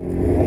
you